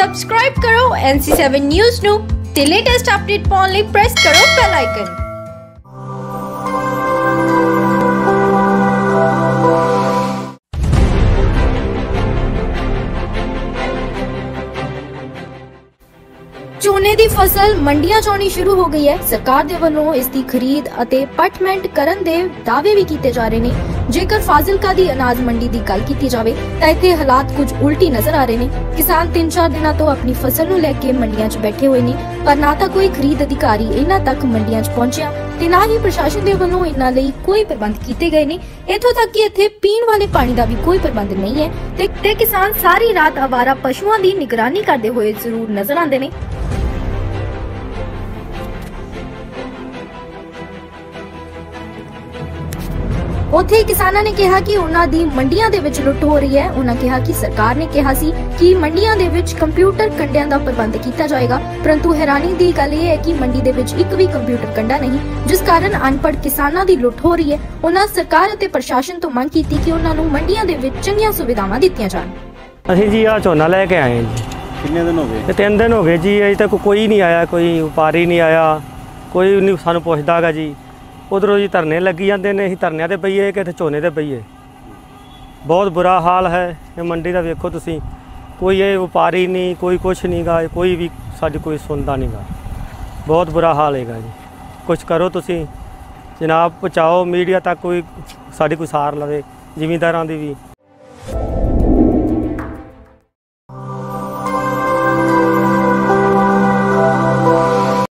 Subscribe ਕਰੋ NC7 news ਨੂੰ ਤੇ ਲੇਟੈਸਟ ਅਪਡੇਟ ਪਾਉਣ ਲਈ ਪ੍ਰੈਸ ਕਰੋ ਬੈਲ ਆਈਕਨ ਝੋਨੇ ਦੀ ਫਸਲ ਮੰਡੀਆਂ 'ਚ ਆਉਣੀ ਸ਼ੁਰੂ ਹੋ ਗਈ ਹੈ। ਸਰਕਾਰ ਦੇ ਵੱਲੋਂ ਇਸ ਦੀ ਖਰੀਦ ਅਤੇ ਪਟਮੈਂਟ ਕਰਨ ਦੇ ਦਾਅਵੇ ਵੀ ਕੀਤੇ ਜਾ ਰਹੇ ਨੇ। ਜੇਕਰ ਫਾਜ਼ਿਲਕਾ ਦੀ ਅਨਾਜ ਮੰਡੀ ਦੀ ਗੱਲ ਕੀਤੀ ਜਾਵੇ, ਤਾਂ ਇੱਥੇ ਹਾਲਾਤ ਕੁਝ ਉਲਟੀ ਨਜ਼ਰ ਆ ਰਹੇ ਨੇ। ਕਿਸਾਨ 3-4 ਦਿਨਾਂ ਤੋਂ ਆਪਣੀ ਫਸਲ ਨੂੰ ਲੈ ਕੇ ਮੰਡੀਆਂ 'ਚ ਬੈਠੇ ਹੋਏ ਨੇ, ਪਰ ਨਾ ਤਾਂ ਕੋਈ ਖਰੀਦ ਅਧਿਕਾਰੀ ਇਹਨਾਂ ਤੱਕ ਮੰਡੀਆਂ 'ਚ ਪਹੁੰਚਿਆ, ਤੇ ਨਾ ਹੀ ਪ੍ਰਸ਼ਾਸਨ ਦੇ ਵੱਲੋਂ ਇਹਨਾਂ ਲਈ ਕੋਈ ਪ੍ਰਬੰਧ ਕੀਤੇ ਗਏ ਨੇ। ਇੱਥੋਂ ਤੱਕ ਕਿ ਇੱਥੇ ਪੀਣ ਵਾਲੇ ਪਾਣੀ ਦਾ ਵੀ ਕੋਈ ਪ੍ਰਬੰਧ ਨਹੀਂ ਹੈ ਤੇ ਕਿਸਾਨ ਸਾਰੀ ਰਾਤ ਆਵਾਰਾ ਪਸ਼ੂਆਂ ਦੀ ਨਿਗਰਾਨੀ ਕਰਦੇ ਹੋਏ ਜ਼ਰੂਰ ਨਜ਼ਰ ਆਉਂਦੇ ਨੇ। ਉੱਥੇ ਕਿਸਾਨਾਂ ਨੇ ਕਿਹਾ ਕਿ ਉਹਨਾਂ ਦੀ ਮੰਡੀਆਂ ਦੇ ਵਿੱਚ ਲੁੱਟ ਹੋ ਰਹੀ ਹੈ। ਉਹਨਾਂ ਕਿਹਾ ਕਿ ਸਰਕਾਰ ਨੇ ਕਿਹਾ ਸੀ ਕਿ ਮੰਡੀਆਂ ਦੇ ਵਿੱਚ ਕੰਪਿਊਟਰ ਕੰਡਿਆਂ ਦਾ ਪ੍ਰਬੰਧ ਕੀਤਾ ਜਾਏਗਾ। ਪਰੰਤੂ ਹੈਰਾਨੀ ਦੀ ਗੱਲ ਇਹ ਹੈ ਕਿ ਮੰਡੀ ਦੇ ਵਿੱਚ ਇੱਕ ਵੀ ਕੰਪਿਊਟਰ ਕੰਡਾ ਨਹੀਂ ਜਿਸ ਕਾਰਨ ਅਨਪੜ੍ਹ ਕਿਸਾਨਾਂ ਦੀ ਲੁੱਟ ਹੋ ਰਹੀ ਹੈ। ਉਹਨਾਂ ਸਰਕਾਰ ਅਤੇ ਪ੍ਰਸ਼ਾਸਨ ਤੋਂ ਮੰਗ ਕੀਤੀ ਕਿ ਉਹਨਾਂ ਨੂੰ ਮੰਡੀਆਂ ਦੇ ਵਿੱਚ ਚੰਗੀਆਂ ਸੁਵਿਧਾਵਾਂ ਦਿੱਤੀਆਂ ਜਾਣ। ਅਸੀਂ ਜੀ ਆ ਝੋਨਾ ਲੈ ਕੇ ਆਏ ਜੀ। ਕਿੰਨੇ ਦਿਨ ਹੋ ਗਏ? ਤੇ ਤਿੰਨ ਦਿਨ ਹੋ ਗਏ ਜੀ ਅਜੇ ਤੱਕ ਕੋਈ ਨਹੀਂ ਆਇਆ ਕੋਈ ਵਪਾਰੀ ਨਹੀਂ ਆਇਆ। ਕੋਈ ਨਹੀਂ ਸਾਨੂੰ ਪੁੱਛਦਾਗਾ ਜੀ। ਉਧਰੋਂ ਜੀ ਧਰਨੇ ਲੱਗੀ ਜਾਂਦੇ ਨੇ, ਅਸੀਂ ਧਰਨਿਆਂ ਤੇ ਪਈਏ ਕਿਤੇ ਝੋਨੇ ਤੇ ਪਈਏ। ਬਹੁਤ ਬੁਰਾ ਹਾਲ ਹੈ, ਇਹ ਮੰਡੀ ਦਾ ਵੇਖੋ ਤੁਸੀਂ। ਕੋਈ ਇਹ ਵਪਾਰੀ ਨਹੀਂ, ਕੋਈ ਕੁਛ ਨਹੀਂਗਾ ਕੋਈ ਵੀ ਸਾਡੀ ਕੋਈ ਸੁਣਦਾ ਨਹੀਂਗਾ ਬਹੁਤ ਬੁਰਾ ਹਾਲ ਹੈਗਾ ਜੀ। ਕੁਛ ਕਰੋ ਤੁਸੀਂ। ਜਨਾਬ, ਪਹੁੰਚਾਓ, ਮੀਡੀਆ ਤੱਕ ਕੋਈ ਸਾਡੀ ਕੋਈ ਸਾਰ ਲਵੇ, ਜ਼ਿਮੀਂਦਾਰਾਂ ਦੀ ਵੀ।